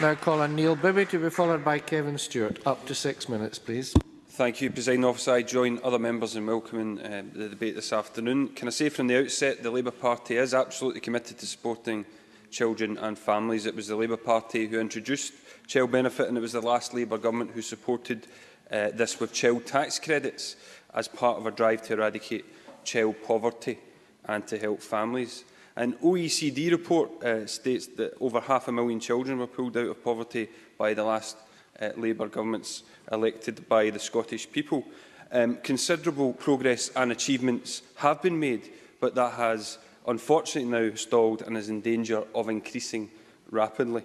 now call on Neil Bibby to be followed by Kevin Stewart. Up to six minutes, please. Thank you, President Officer. I join other members in welcoming uh, the debate this afternoon. Can I say from the outset the Labour Party is absolutely committed to supporting children and families. It was the Labour Party who introduced child benefit and it was the last Labour government who supported uh, this with child tax credits as part of a drive to eradicate child poverty and to help families. An OECD report uh, states that over half a million children were pulled out of poverty by the last uh, Labour governments elected by the Scottish people. Um, considerable progress and achievements have been made, but that has unfortunately now stalled and is in danger of increasing rapidly.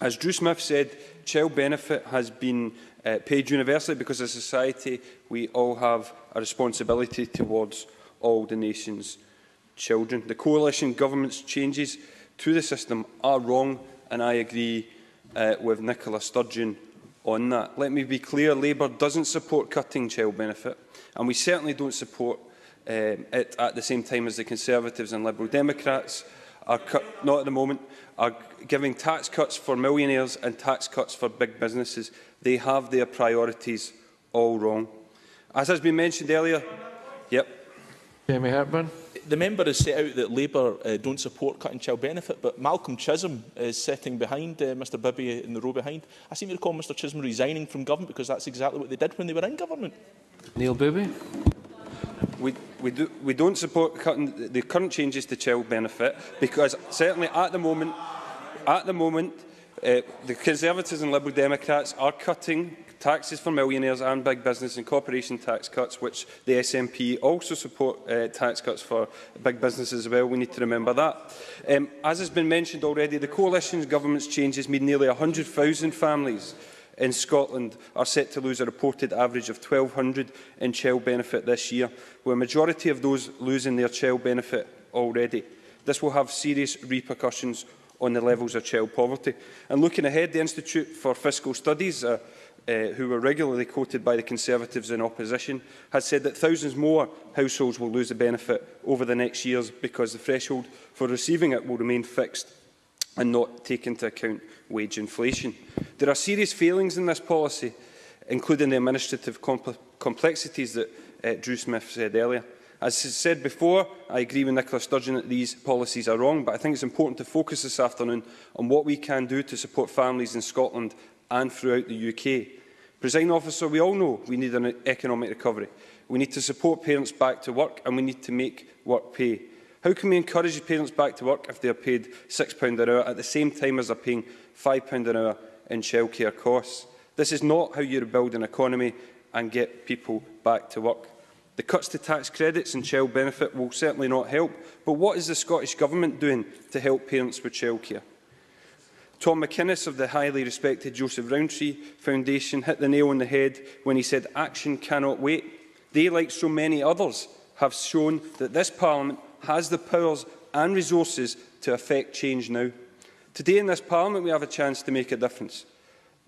As Drew Smith said, child benefit has been uh, paid universally because as a society we all have a responsibility towards all the nation's children. The coalition government's changes to the system are wrong, and I agree uh, with Nicola Sturgeon on that. Let me be clear, Labour doesn't support cutting child benefit, and we certainly don't support um, it at the same time as the Conservatives and Liberal Democrats are cut, not at the moment, are giving tax cuts for millionaires and tax cuts for big businesses. They have their priorities all wrong. As has been mentioned earlier, yep, Jamie Hepburn. The member has set out that Labour uh, don't support cutting child benefit, but Malcolm Chisholm is sitting behind uh, Mr Bibby in the row behind. I seem to recall Mr Chisholm resigning from government because that's exactly what they did when they were in government. Neil Bibby. We, we, do, we don't support cutting the current changes to child benefit because certainly at the moment, at the moment, Uh, the Conservatives and Liberal Democrats are cutting taxes for millionaires and big business and corporation tax cuts, which the SNP also support uh, tax cuts for big businesses as well. We need to remember that. Um, as has been mentioned already, the coalition's government's changes mean nearly 100,000 families in Scotland are set to lose a reported average of 1,200 in child benefit this year, with a majority of those losing their child benefit already. This will have serious repercussions on the levels of child poverty. And looking ahead, the Institute for Fiscal Studies, uh, uh, who were regularly quoted by the Conservatives in opposition, has said that thousands more households will lose the benefit over the next years because the threshold for receiving it will remain fixed and not take into account wage inflation. There are serious failings in this policy, including the administrative comp complexities that uh, Drew Smith said earlier. As I said before, I agree with Nicola Sturgeon that these policies are wrong, but I think it's important to focus this afternoon on what we can do to support families in Scotland and throughout the UK. Presiding officer, we all know we need an economic recovery. We need to support parents back to work and we need to make work pay. How can we encourage parents back to work if they are paid £6 an hour at the same time as they are paying £5 an hour in childcare costs? This is not how you rebuild an economy and get people back to work. The cuts to tax credits and child benefit will certainly not help, but what is the Scottish Government doing to help parents with childcare? Tom McInnes of the highly respected Joseph Rowntree Foundation hit the nail on the head when he said action cannot wait. They, like so many others, have shown that this Parliament has the powers and resources to affect change now. Today in this Parliament we have a chance to make a difference.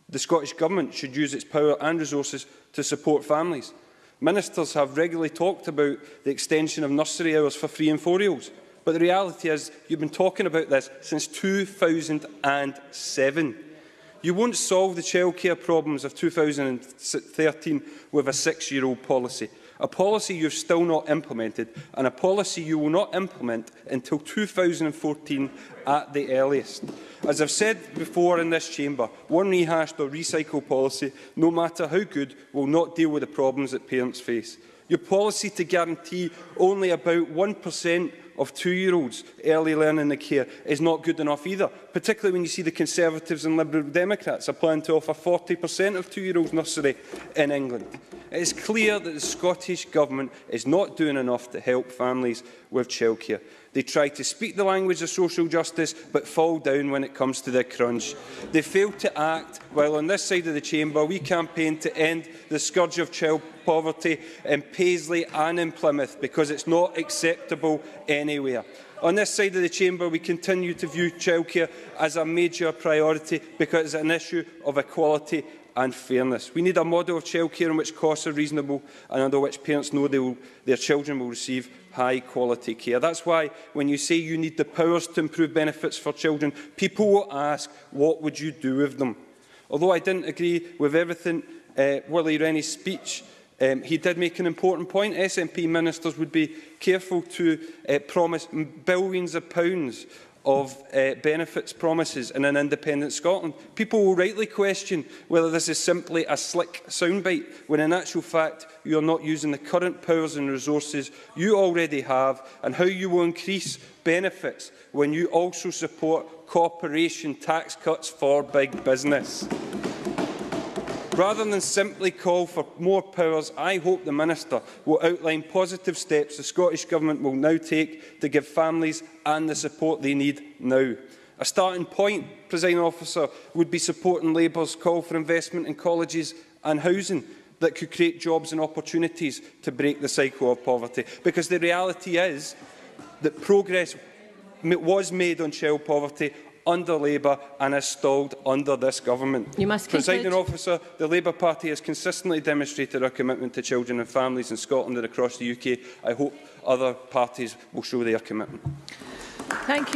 The Scottish Government should use its power and resources to support families, Ministers have regularly talked about the extension of nursery hours for three and four-year-olds. But the reality is you've been talking about this since 2007. You won't solve the childcare problems of 2013 with a six-year-old policy, a policy you've still not implemented and a policy you will not implement until 2014 at the earliest. As I've said before in this chamber, one rehashed or recycled policy, no matter how good, will not deal with the problems that parents face. Your policy to guarantee only about 1% of two-year-olds early learning the care is not good enough either, particularly when you see the Conservatives and Liberal Democrats are planning to offer 40% of two-year-olds nursery in England. It is clear that the Scottish Government is not doing enough to help families with childcare. They try to speak the language of social justice but fall down when it comes to the crunch. They fail to act while on this side of the chamber we campaign to end the scourge of child poverty in Paisley and in Plymouth because it's not acceptable anywhere. On this side of the chamber, we continue to view childcare as a major priority because it's an issue of equality and fairness. We need a model of childcare in which costs are reasonable and under which parents know they will, their children will receive high quality care. That's why when you say you need the powers to improve benefits for children, people will ask, what would you do with them? Although I didn't agree with everything uh, Willie Rennie's speech, um, he did make an important point. SNP ministers would be careful to uh, promise billions of pounds of uh, benefits promises in an independent Scotland. People will rightly question whether this is simply a slick soundbite, when in actual fact you are not using the current powers and resources you already have and how you will increase benefits when you also support corporation tax cuts for big business. Rather than simply call for more powers, I hope the Minister will outline positive steps the Scottish Government will now take to give families and the support they need now. A starting point, President Officer, would be supporting Labour's call for investment in colleges and housing that could create jobs and opportunities to break the cycle of poverty. Because the reality is that progress was made on child poverty under Labour and is stalled under this government. You must Presiding conclude. officer, the Labour Party has consistently demonstrated our commitment to children and families in Scotland and across the UK. I hope other parties will show their commitment. Thank you.